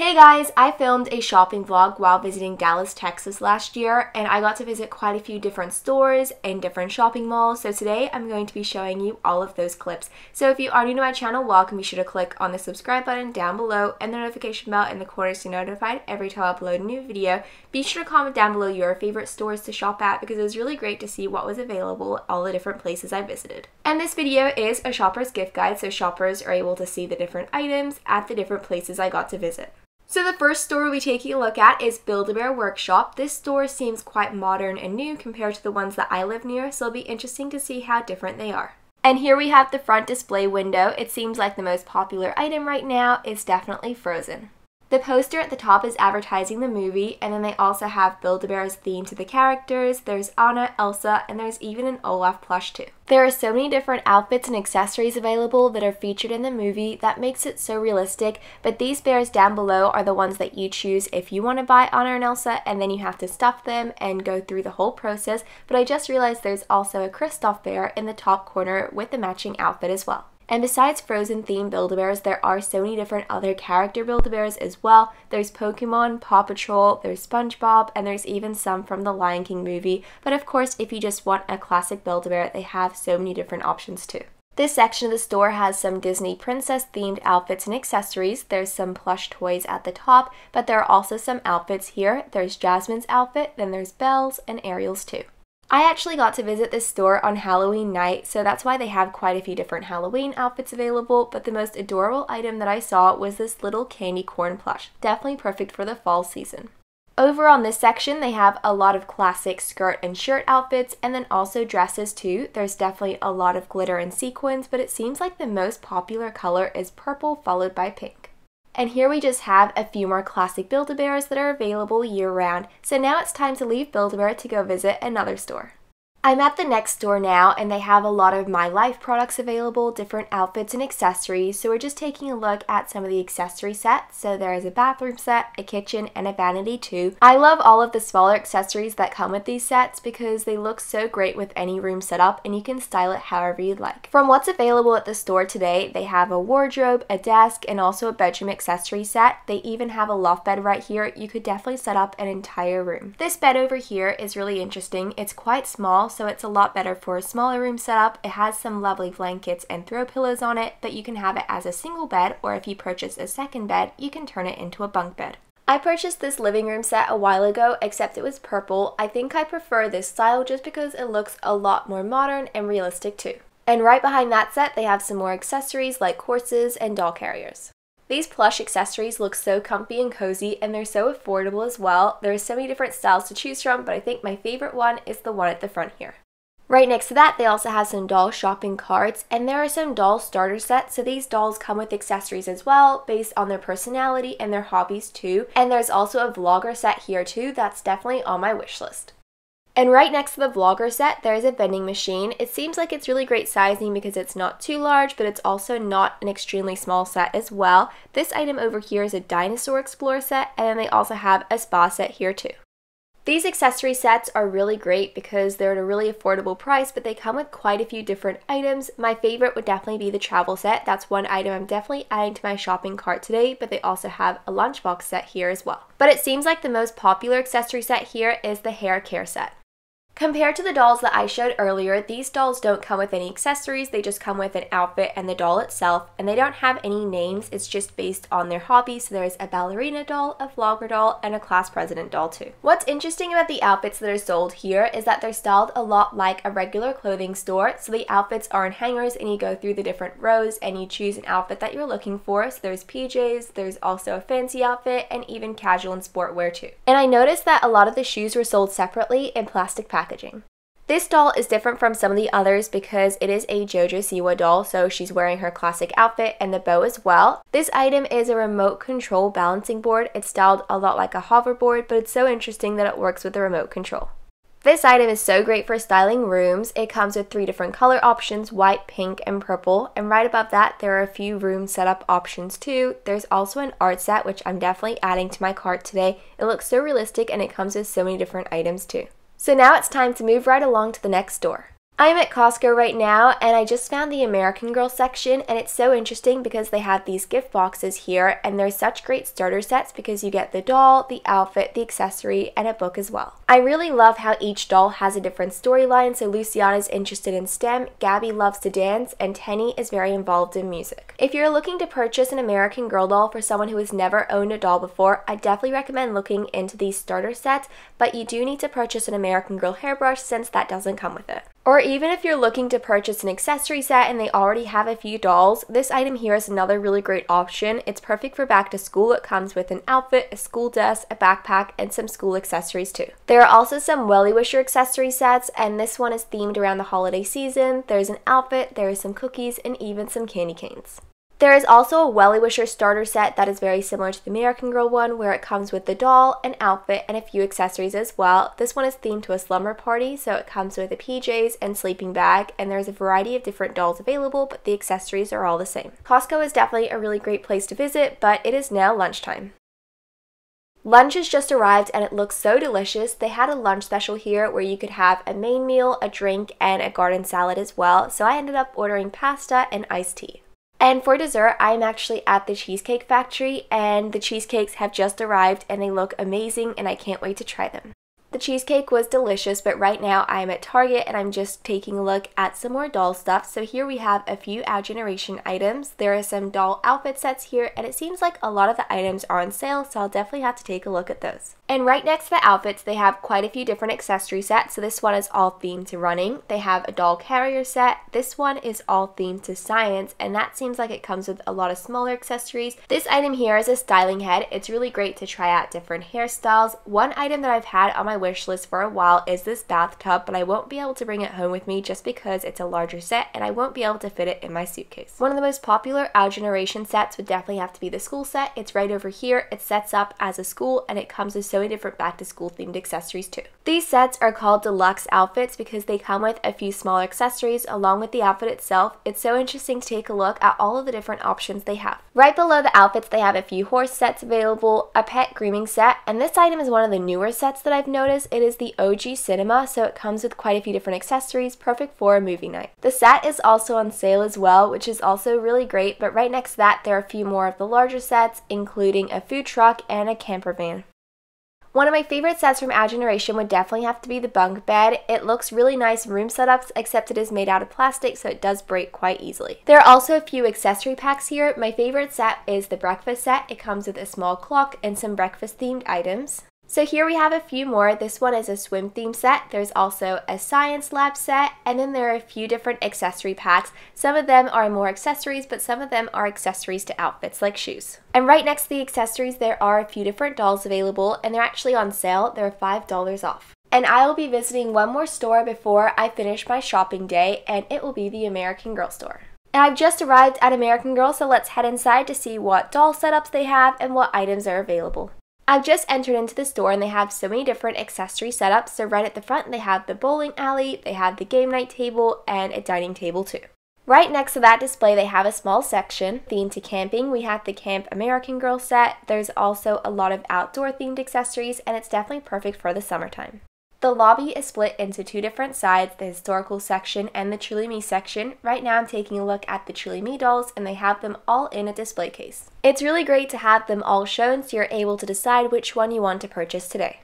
Hey guys, I filmed a shopping vlog while visiting Dallas, Texas last year, and I got to visit quite a few different stores and different shopping malls, so today I'm going to be showing you all of those clips. So if you are new to my channel, welcome, be sure to click on the subscribe button down below and the notification bell in the corner so you're notified every time I upload a new video. Be sure to comment down below your favorite stores to shop at because it was really great to see what was available at all the different places I visited. And this video is a shopper's gift guide, so shoppers are able to see the different items at the different places I got to visit. So the first store be taking a look at is Build-A-Bear Workshop. This store seems quite modern and new compared to the ones that I live near, so it'll be interesting to see how different they are. And here we have the front display window. It seems like the most popular item right now is definitely Frozen. The poster at the top is advertising the movie, and then they also have Build-A-Bear's theme to the characters. There's Anna, Elsa, and there's even an Olaf plush too. There are so many different outfits and accessories available that are featured in the movie that makes it so realistic, but these bears down below are the ones that you choose if you want to buy Anna and Elsa, and then you have to stuff them and go through the whole process, but I just realized there's also a Kristoff bear in the top corner with the matching outfit as well. And besides Frozen themed Build-A-Bears, there are so many different other character Build-A-Bears as well. There's Pokemon, Paw Patrol, there's SpongeBob, and there's even some from the Lion King movie. But of course, if you just want a classic Build-A-Bear, they have so many different options too. This section of the store has some Disney princess themed outfits and accessories. There's some plush toys at the top, but there are also some outfits here. There's Jasmine's outfit, then there's Belle's and Ariel's too. I actually got to visit this store on Halloween night, so that's why they have quite a few different Halloween outfits available, but the most adorable item that I saw was this little candy corn plush. Definitely perfect for the fall season. Over on this section, they have a lot of classic skirt and shirt outfits and then also dresses too. There's definitely a lot of glitter and sequins, but it seems like the most popular color is purple followed by pink. And here we just have a few more classic Build-A-Bears that are available year-round. So now it's time to leave Build-A-Bear to go visit another store. I'm at the next door now and they have a lot of My Life products available, different outfits and accessories. So we're just taking a look at some of the accessory sets. So there is a bathroom set, a kitchen, and a vanity too. I love all of the smaller accessories that come with these sets because they look so great with any room setup and you can style it however you'd like. From what's available at the store today, they have a wardrobe, a desk, and also a bedroom accessory set. They even have a loft bed right here. You could definitely set up an entire room. This bed over here is really interesting. It's quite small so it's a lot better for a smaller room setup. It has some lovely blankets and throw pillows on it, but you can have it as a single bed, or if you purchase a second bed, you can turn it into a bunk bed. I purchased this living room set a while ago, except it was purple. I think I prefer this style just because it looks a lot more modern and realistic too. And right behind that set, they have some more accessories like horses and doll carriers. These plush accessories look so comfy and cozy and they're so affordable as well. There are so many different styles to choose from, but I think my favorite one is the one at the front here. Right next to that, they also have some doll shopping carts, and there are some doll starter sets. So these dolls come with accessories as well, based on their personality and their hobbies too. And there's also a vlogger set here too, that's definitely on my wish list. And right next to the vlogger set, there is a vending machine. It seems like it's really great sizing because it's not too large, but it's also not an extremely small set as well. This item over here is a Dinosaur Explorer set, and then they also have a spa set here too. These accessory sets are really great because they're at a really affordable price, but they come with quite a few different items. My favorite would definitely be the travel set. That's one item I'm definitely adding to my shopping cart today, but they also have a lunchbox set here as well. But it seems like the most popular accessory set here is the hair care set. Compared to the dolls that I showed earlier, these dolls don't come with any accessories, they just come with an outfit and the doll itself, and they don't have any names, it's just based on their hobby, So there's a ballerina doll, a vlogger doll, and a class president doll too. What's interesting about the outfits that are sold here is that they're styled a lot like a regular clothing store, so the outfits are in hangers and you go through the different rows and you choose an outfit that you're looking for. So there's PJs, there's also a fancy outfit, and even casual and sport wear too. And I noticed that a lot of the shoes were sold separately in plastic packaging packaging. This doll is different from some of the others because it is a JoJo Siwa doll, so she's wearing her classic outfit and the bow as well. This item is a remote control balancing board. It's styled a lot like a hoverboard, but it's so interesting that it works with the remote control. This item is so great for styling rooms. It comes with three different color options, white, pink, and purple. And right above that, there are a few room setup options too. There's also an art set, which I'm definitely adding to my cart today. It looks so realistic and it comes with so many different items too. So now it's time to move right along to the next door. I'm at Costco right now and I just found the American Girl section and it's so interesting because they have these gift boxes here and they're such great starter sets because you get the doll, the outfit, the accessory, and a book as well. I really love how each doll has a different storyline so Luciana's interested in STEM, Gabby loves to dance, and Tenney is very involved in music. If you're looking to purchase an American Girl doll for someone who has never owned a doll before, I definitely recommend looking into these starter sets, but you do need to purchase an American Girl hairbrush since that doesn't come with it. Or even if you're looking to purchase an accessory set and they already have a few dolls, this item here is another really great option. It's perfect for back to school. It comes with an outfit, a school desk, a backpack, and some school accessories too. There are also some Wellie Wisher accessory sets, and this one is themed around the holiday season. There's an outfit, there is some cookies, and even some candy canes. There is also a Wellie Wisher starter set that is very similar to the American Girl one, where it comes with the doll, an outfit, and a few accessories as well. This one is themed to a slumber party, so it comes with a PJs and sleeping bag, and there's a variety of different dolls available, but the accessories are all the same. Costco is definitely a really great place to visit, but it is now lunchtime. Lunch has just arrived and it looks so delicious. They had a lunch special here where you could have a main meal, a drink, and a garden salad as well, so I ended up ordering pasta and iced tea. And for dessert, I'm actually at the Cheesecake Factory and the cheesecakes have just arrived and they look amazing and I can't wait to try them. The cheesecake was delicious, but right now I'm at Target and I'm just taking a look at some more doll stuff. So here we have a few Our Generation items. There are some doll outfit sets here and it seems like a lot of the items are on sale, so I'll definitely have to take a look at those. And right next to the outfits, they have quite a few different accessory sets. So this one is all themed to running. They have a doll carrier set. This one is all themed to science, and that seems like it comes with a lot of smaller accessories. This item here is a styling head. It's really great to try out different hairstyles. One item that I've had on my wish list for a while is this bathtub, but I won't be able to bring it home with me just because it's a larger set and I won't be able to fit it in my suitcase. One of the most popular Our Generation sets would definitely have to be the school set. It's right over here. It sets up as a school and it comes with so many different back to school themed accessories too. These sets are called deluxe outfits because they come with a few smaller accessories along with the outfit itself. It's so interesting to take a look at all of the different options they have. Right below the outfits they have a few horse sets available, a pet grooming set, and this item is one of the newer sets that I've noticed. It is the OG Cinema, so it comes with quite a few different accessories, perfect for a movie night. The set is also on sale as well, which is also really great, but right next to that there are a few more of the larger sets, including a food truck and a camper van. One of my favorite sets from Our Generation would definitely have to be the bunk bed. It looks really nice in room setups, except it is made out of plastic, so it does break quite easily. There are also a few accessory packs here. My favorite set is the breakfast set. It comes with a small clock and some breakfast themed items. So here we have a few more. This one is a swim theme set. There's also a science lab set, and then there are a few different accessory packs. Some of them are more accessories, but some of them are accessories to outfits like shoes. And right next to the accessories, there are a few different dolls available, and they're actually on sale. They're $5 off. And I will be visiting one more store before I finish my shopping day, and it will be the American Girl store. And I've just arrived at American Girl, so let's head inside to see what doll setups they have and what items are available. I've just entered into the store and they have so many different accessory setups. So right at the front, they have the bowling alley, they have the game night table, and a dining table too. Right next to that display, they have a small section themed to camping. We have the Camp American Girl set. There's also a lot of outdoor themed accessories, and it's definitely perfect for the summertime. The lobby is split into two different sides, the historical section and the Truly Me section. Right now I'm taking a look at the Me dolls and they have them all in a display case. It's really great to have them all shown so you're able to decide which one you want to purchase today.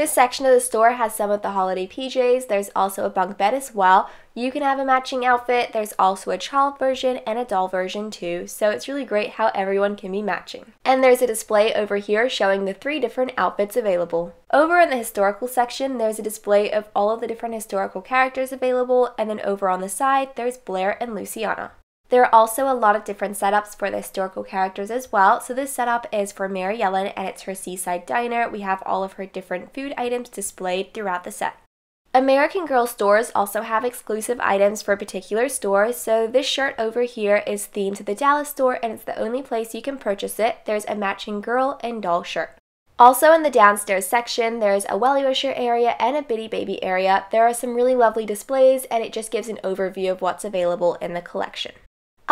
This section of the store has some of the holiday PJs. There's also a bunk bed as well. You can have a matching outfit. There's also a child version and a doll version too. So it's really great how everyone can be matching. And there's a display over here showing the three different outfits available. Over in the historical section, there's a display of all of the different historical characters available. And then over on the side, there's Blaire and Luciana. There are also a lot of different setups for the historical characters as well. So this setup is for Maryellen and it's her seaside diner. We have all of her different food items displayed throughout the set. American Girl stores also have exclusive items for particular stores, so this shirt over here is themed to the Dallas store and it's the only place you can purchase it. There's a matching girl and doll shirt. Also in the downstairs section, there's a Wellie Wisher area and a Bitty Baby area. There are some really lovely displays and it just gives an overview of what's available in the collection.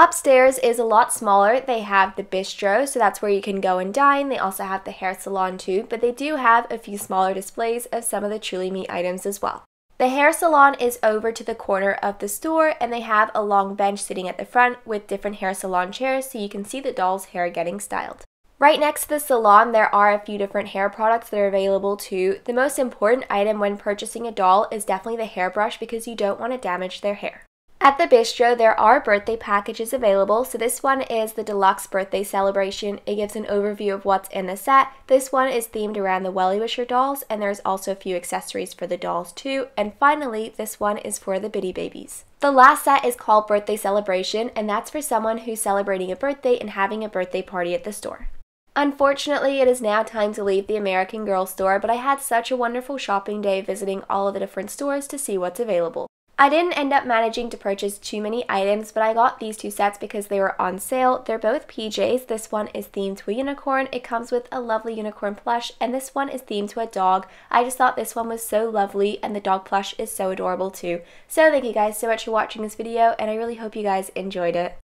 Upstairs is a lot smaller. They have the bistro, so that's where you can go and dine. They also have the hair salon too, but they do have a few smaller displays of some of the Truly Me items as well. The hair salon is over to the corner of the store and they have a long bench sitting at the front with different hair salon chairs so you can see the doll's hair getting styled. Right next to the salon, there are a few different hair products that are available too. The most important item when purchasing a doll is definitely the hairbrush because you don't want to damage their hair. At the bistro, there are birthday packages available. So this one is the deluxe birthday celebration. It gives an overview of what's in the set. This one is themed around the Wellie Wisher dolls, and there's also a few accessories for the dolls too. And finally, this one is for the Bitty Babies. The last set is called Birthday Celebration, and that's for someone who's celebrating a birthday and having a birthday party at the store. Unfortunately, it is now time to leave the American Girl store, but I had such a wonderful shopping day visiting all of the different stores to see what's available. I didn't end up managing to purchase too many items, but I got these two sets because they were on sale. They're both PJs. This one is themed to a unicorn. It comes with a lovely unicorn plush, and this one is themed to a dog. I just thought this one was so lovely, and the dog plush is so adorable too. So thank you guys so much for watching this video, and I really hope you guys enjoyed it.